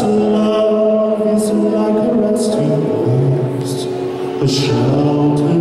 Perhaps love is like a resting place, a shelter